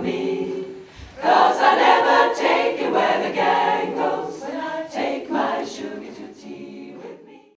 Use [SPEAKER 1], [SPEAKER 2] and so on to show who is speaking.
[SPEAKER 1] me.